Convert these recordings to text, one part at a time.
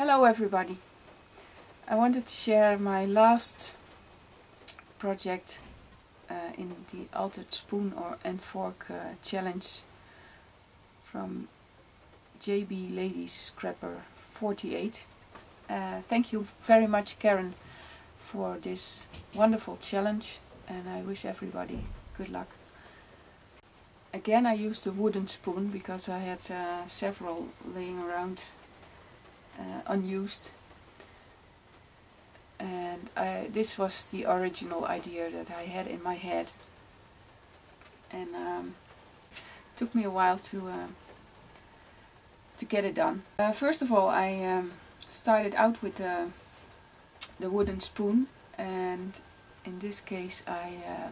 Hello everybody. I wanted to share my last project uh, in the altered spoon or and fork uh, challenge from JB Ladies Scrapper 48. Uh, thank you very much Karen for this wonderful challenge and I wish everybody good luck. Again I used a wooden spoon because I had uh, several laying around uh, unused. And I, this was the original idea that I had in my head. And um, took me a while to uh, to get it done. Uh, first of all I um, started out with the, the wooden spoon. And in this case I uh,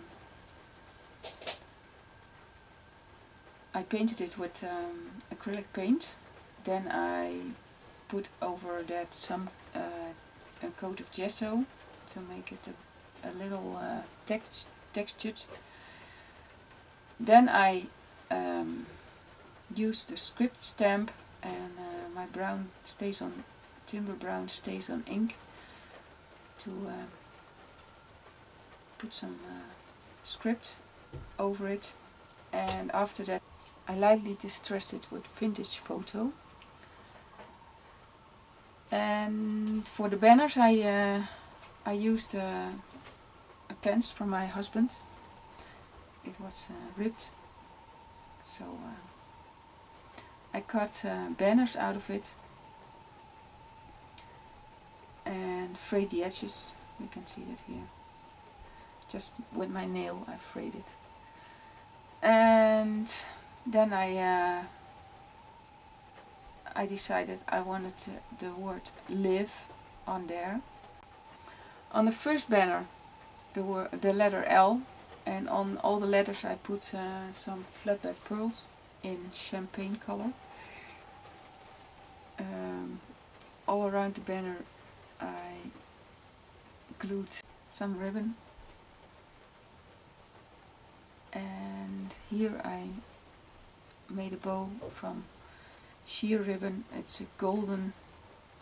I painted it with um, acrylic paint. Then I put over that some uh, a coat of gesso to make it a, a little uh, text textured. Then I um, use the script stamp and uh, my brown StazOn timber brown StazOn ink to uh, put some uh, script over it and after that I lightly distressed it with vintage photo and for the banners I uh, I used uh, a pants from my husband. It was uh, ripped, so uh, I cut uh, banners out of it and frayed the edges. You can see that here. Just with my nail I frayed it. And then I uh, I decided I wanted to, the word live on there. On the first banner the, word, the letter L and on all the letters I put uh, some flatback pearls in champagne color. Um, all around the banner I glued some ribbon and here I made a bow from sheer ribbon. It's a golden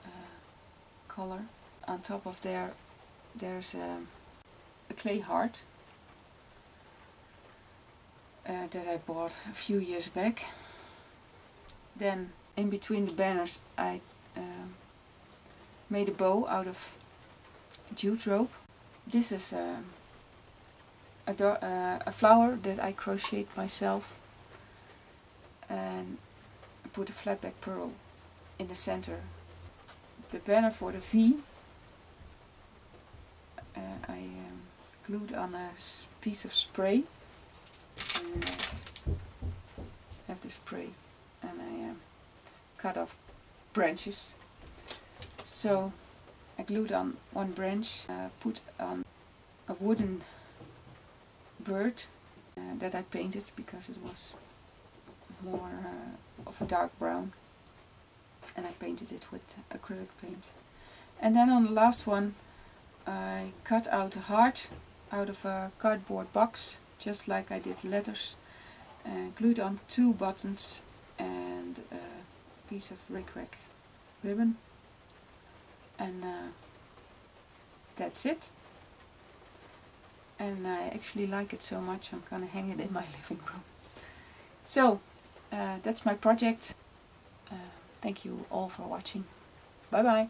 uh, color. On top of there there's a, a clay heart uh, that I bought a few years back. Then in between the banners I um, made a bow out of jute rope. This is um, a, uh, a flower that I crocheted myself and put a flatback pearl in the center. The banner for the V uh, I um, glued on a piece of spray. Uh, have the spray and I um, cut off branches. So I glued on one branch, uh, put on a wooden bird uh, that I painted because it was more uh, of a dark brown. And I painted it with acrylic paint. And then on the last one I cut out a heart out of a cardboard box just like I did letters and glued on two buttons and a piece of rickrack ribbon. And uh, that's it. And I actually like it so much I'm gonna hang it in my living room. So that's my project. Uh, thank you all for watching. Bye bye.